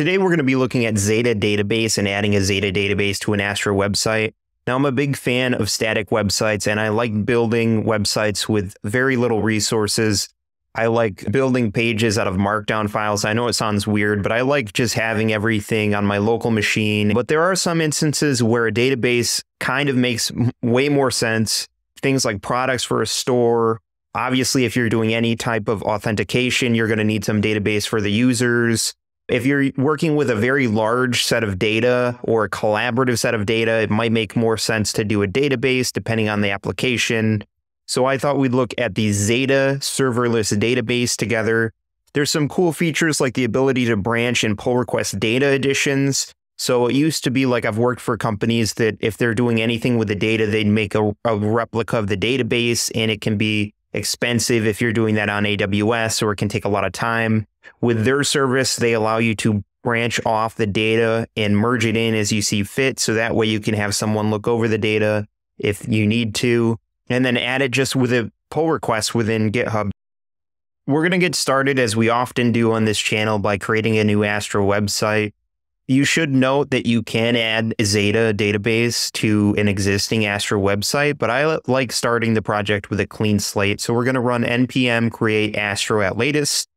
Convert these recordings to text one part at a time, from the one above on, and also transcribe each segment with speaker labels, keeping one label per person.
Speaker 1: Today, we're going to be looking at Xata Database and adding a Xata database to an Astro website. Now, I'm a big fan of static websites and I like building websites with very little resources. I like building pages out of markdown files. I know it sounds weird, but I like just having everything on my local machine. But there are some instances where a database kind of makes way more sense. Things like products for a store. Obviously, if you're doing any type of authentication, you're going to need some database for the users. If you're working with a very large set of data or a collaborative set of data, it might make more sense to do a database depending on the application. So I thought we'd look at the Xata serverless database together. There's some cool features like the ability to branch and pull request data additions. So it used to be like I've worked for companies that if they're doing anything with the data, they'd make a, a replica of the database and it can be expensive if you're doing that on AWS or it can take a lot of time. With mm-hmm. their service, they allow you to branch off the data and merge it in as you see fit. So that way you can have someone look over the data if you need to, and then add it just with a pull request within GitHub. We're going to get started as we often do on this channel by creating a new Astro website. You should note that you can add Xata database to an existing Astro website, but I like starting the project with a clean slate. So we're going to run npm create Astro at latest.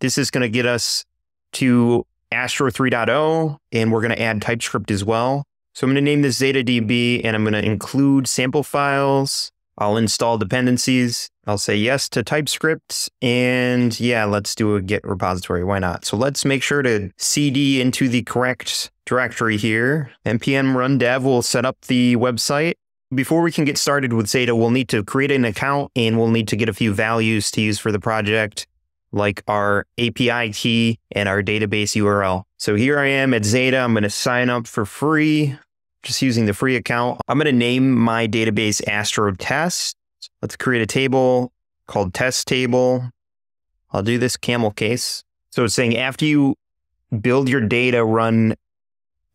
Speaker 1: This is going to get us to Astro 3.0, and we're going to add TypeScript as well. So I'm going to name this XataDB, and I'm going to include sample files. I'll install dependencies. I'll say yes to TypeScript. And yeah, let's do a Git repository. Why not? So let's make sure to CD into the correct directory here. npm run dev will set up the website. Before we can get started with Xata, we'll need to create an account and we'll need to get a few values to use for the project like our API key and our database URL. So here I am at Xata. I'm going to sign up for free, just using the free account. I'm going to name my database Astro Test. Let's create a table called test table. I'll do this camel case. So it's saying after you build your data, run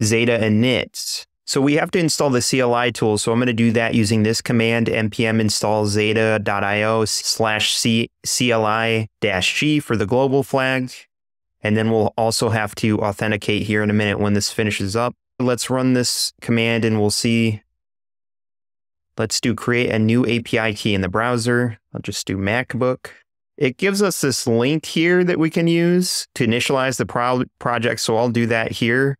Speaker 1: Xata init. So we have to install the CLI tool. So I'm going to do that using this command, npm install xata.io slash CLI dash G for the global flag. And then we'll also have to authenticate here in a minute when this finishes up. Let's run this command and we'll see. Let's do create a new API key in the browser. I'll just do MacBook. It gives us this link here that we can use to initialize the pro project. So I'll do that here.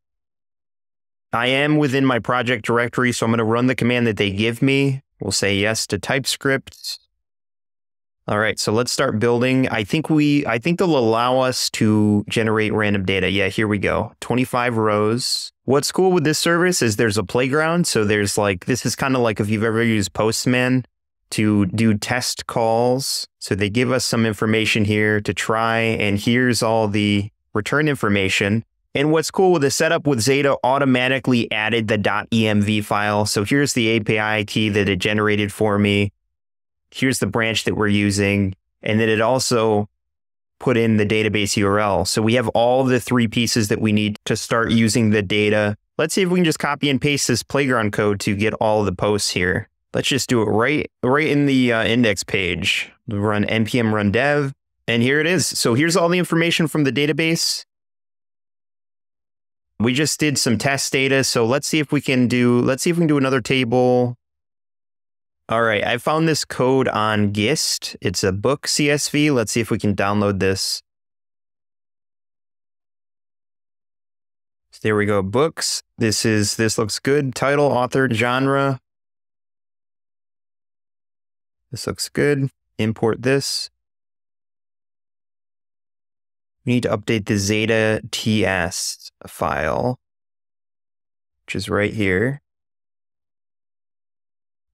Speaker 1: I am within my project directory, so I'm going to run the command that they give me. We'll say yes to TypeScript. All right, so let's start building. I think we, I think they'll allow us to generate random data. Yeah, here we go. 25 rows. What's cool with this service is there's a playground. So there's like, this is kind of like if you've ever used Postman to do test calls. So they give us some information here to try, and here's all the return information. And what's cool with the setup with Xata automatically added the .env file. So here's the API key that it generated for me. Here's the branch that we're using. And then it also put in the database URL. So we have all the three pieces that we need to start using the data. Let's see if we can just copy and paste this playground code to get all the posts here. Let's just do it right, right in the uh, index page. Run npm run dev. And here it is. So here's all the information from the database. We just did some test data. So let's see if we can do, let's see if we can do another table. All right, I found this code on Gist. It's a book CSV. Let's see if we can download this. So there we go, books. This is, this looks good. Title, author, genre. This looks good. Import this. We need to update the Xata TS file, which is right here.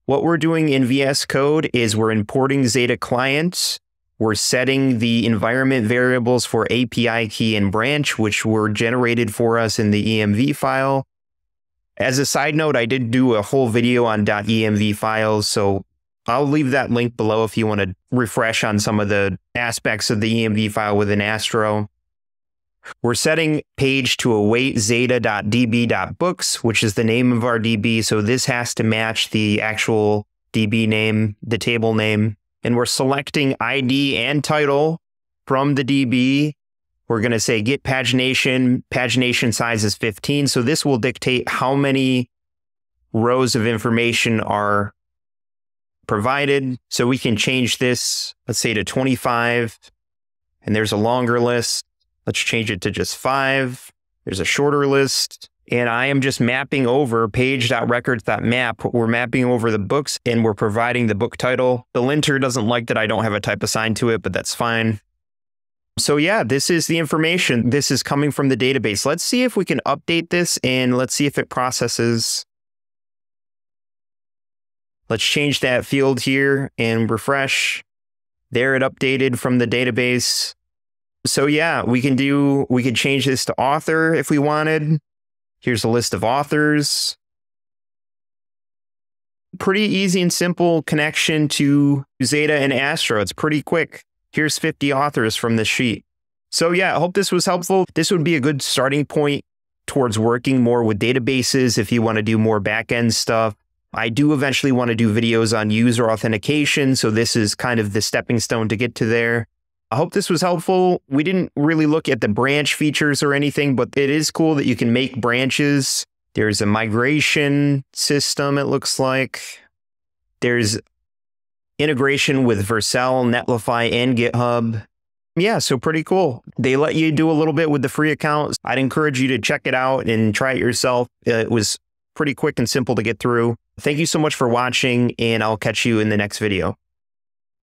Speaker 1: What we're doing in VS Code is we're importing Xata clients. We're setting the environment variables for API key and branch, which were generated for us in the ENV file. As a side note, I did do a whole video on .env files, so I'll leave that link below if you want to refresh on some of the aspects of the ENV file within Astro. We're setting page to await xata.db.books, which is the name of our DB. So this has to match the actual DB name, the table name. And we're selecting ID and title from the DB. We're going to say get pagination. Pagination size is 15. So this will dictate how many rows of information are provided. So we can change this, let's say to 25, and there's a longer list. Let's change it to just five. There's a shorter list. And I am just mapping over page.records.map. We're mapping over the books and we're providing the book title. The linter doesn't like that I don't have a type assigned to it, but that's fine. So yeah, this is the information. This is coming from the database. Let's see if we can update this and let's see if it processes. Let's change that field here and refresh. There it updated from the database. So yeah, we can do, we could change this to author if we wanted. Here's a list of authors. Pretty easy and simple connection to Xata and Astro. It's pretty quick. Here's 50 authors from this sheet. So yeah, I hope this was helpful. This would be a good starting point towards working more with databases if you want to do more backend stuff. I do eventually want to do videos on user authentication, so this is kind of the stepping stone to get to there. I hope this was helpful. We didn't really look at the branch features or anything, but it is cool that you can make branches. There's a migration system, it looks like. There's integration with Vercel, Netlify, and GitHub. Yeah, so pretty cool. They let you do a little bit with the free account. I'd encourage you to check it out and try it yourself. It was pretty quick and simple to get through. Thank you so much for watching, and I'll catch you in the next video.